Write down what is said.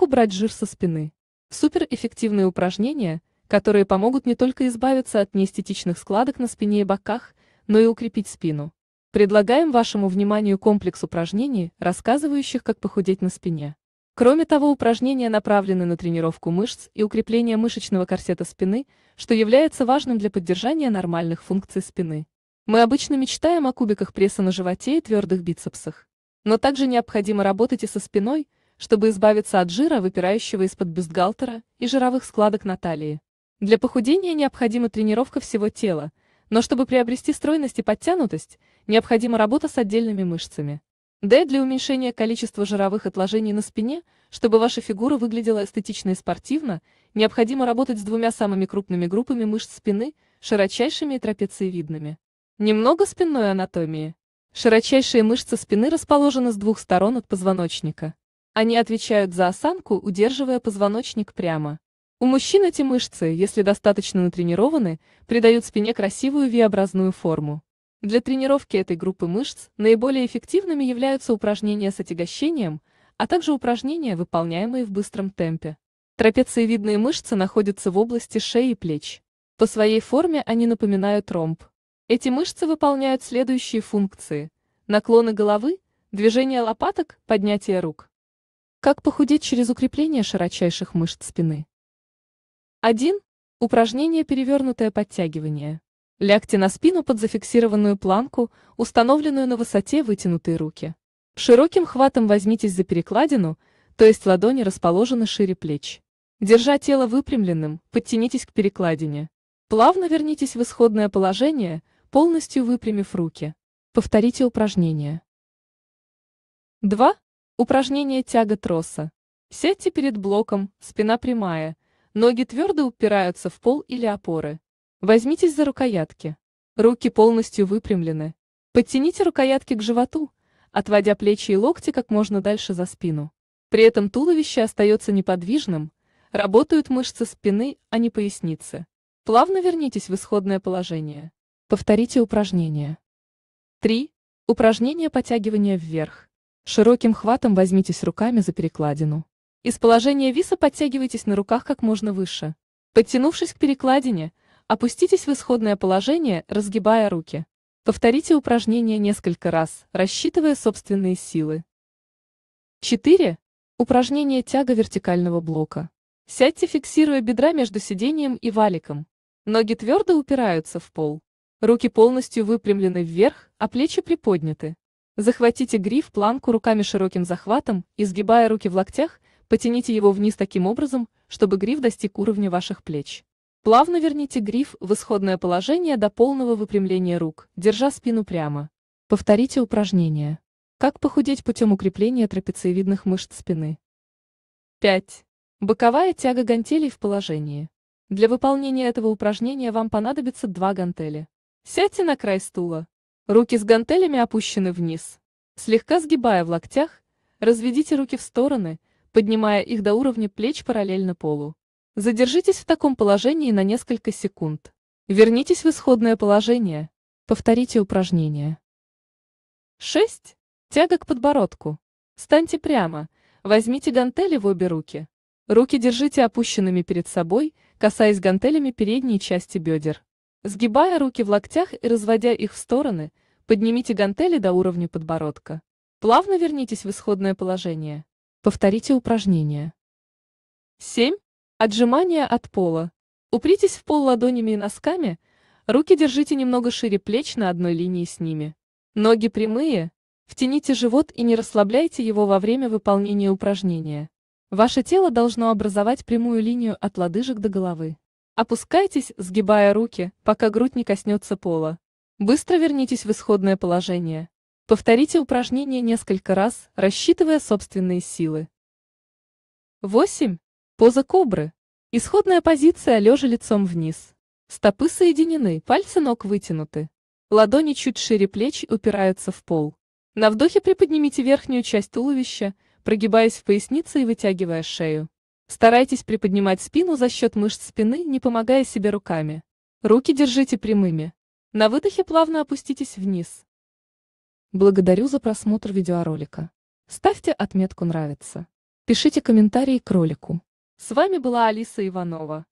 Как убрать жир со спины? Суперэффективные упражнения, которые помогут не только избавиться от неэстетичных складок на спине и боках, но и укрепить спину. Предлагаем вашему вниманию комплекс упражнений, рассказывающих, как похудеть на спине. Кроме того, упражнения направлены на тренировку мышц и укрепление мышечного корсета спины, что является важным для поддержания нормальных функций спины. Мы обычно мечтаем о кубиках пресса на животе и твердых бицепсах. Но также необходимо работать и со спиной, чтобы избавиться от жира, выпирающего из-под бюстгальтера и жировых складок на талии. Для похудения необходима тренировка всего тела, но чтобы приобрести стройность и подтянутость, необходима работа с отдельными мышцами. Да для уменьшения количества жировых отложений на спине, чтобы ваша фигура выглядела эстетично и спортивно, необходимо работать с двумя самыми крупными группами мышц спины, широчайшими и трапециевидными. Немного спинной анатомии. Широчайшие мышцы спины расположены с двух сторон от позвоночника. Они отвечают за осанку, удерживая позвоночник прямо. У мужчин эти мышцы, если достаточно натренированы, придают спине красивую V-образную форму. Для тренировки этой группы мышц наиболее эффективными являются упражнения с отягощением, а также упражнения, выполняемые в быстром темпе. Трапециевидные мышцы находятся в области шеи и плеч. По своей форме они напоминают ромб. Эти мышцы выполняют следующие функции. Наклоны головы, движение лопаток, поднятие рук. Как похудеть через укрепление широчайших мышц спины? 1. Упражнение перевернутое подтягивание. Лягте на спину под зафиксированную планку, установленную на высоте вытянутые руки. Широким хватом возьмитесь за перекладину, то есть ладони расположены шире плеч. Держа тело выпрямленным, подтянитесь к перекладине. Плавно вернитесь в исходное положение, полностью выпрямив руки. Повторите упражнение. 2. Упражнение тяга троса. Сядьте перед блоком, спина прямая, Ноги твердо упираются в пол или опоры. Возьмитесь за рукоятки. Руки полностью выпрямлены. Подтяните рукоятки к животу, отводя плечи и локти как можно дальше за спину. При этом туловище остается неподвижным, работают мышцы спины, а не поясницы. Плавно вернитесь в исходное положение. Повторите упражнение. 3. Упражнение подтягивания вверх. Широким хватом возьмитесь руками за перекладину. Из положения виса подтягивайтесь на руках как можно выше. Подтянувшись к перекладине, опуститесь в исходное положение, разгибая руки. Повторите упражнение несколько раз, рассчитывая собственные силы. 4. Упражнение тяга вертикального блока. Сядьте, фиксируя бедра между сидением и валиком. Ноги твердо упираются в пол. Руки полностью выпрямлены вверх, а плечи приподняты. Захватите гриф планку руками широким захватом, изгибая руки в локтях Потяните его вниз таким образом, чтобы гриф достиг уровня ваших плеч. Плавно верните гриф в исходное положение до полного выпрямления рук, держа спину прямо. Повторите упражнение. Как похудеть путем укрепления трапециевидных мышц спины? 5. Боковая тяга гантелей в положении. Для выполнения этого упражнения вам понадобится два гантели. Сядьте на край стула. Руки с гантелями опущены вниз. Слегка сгибая в локтях, разведите руки в стороны – поднимая их до уровня плеч параллельно полу. Задержитесь в таком положении на несколько секунд. Вернитесь в исходное положение. Повторите упражнение. 6. Тяга к подбородку. Станьте прямо. Возьмите гантели в обе руки. Руки держите опущенными перед собой, касаясь гантелями передней части бедер. Сгибая руки в локтях и разводя их в стороны, поднимите гантели до уровня подбородка. Плавно вернитесь в исходное положение. Повторите упражнение. 7. Отжимания от пола. Упритесь в пол ладонями и носками, руки держите немного шире плеч на одной линии с ними. Ноги прямые, втяните живот и не расслабляйте его во время выполнения упражнения. Ваше тело должно образовать прямую линию от лодыжек до головы. Опускайтесь, сгибая руки, пока грудь не коснется пола. Быстро вернитесь в исходное положение. Повторите упражнение несколько раз, рассчитывая собственные силы. 8. Поза кобры. Исходная позиция лежа лицом вниз. Стопы соединены, пальцы ног вытянуты. Ладони чуть шире плеч упираются в пол. На вдохе приподнимите верхнюю часть туловища, прогибаясь в пояснице и вытягивая шею. Старайтесь приподнимать спину за счет мышц спины, не помогая себе руками. Руки держите прямыми. На выдохе плавно опуститесь вниз. Благодарю за просмотр видеоролика. Ставьте отметку «Нравится». Пишите комментарии к ролику. С вами была Алиса Иванова.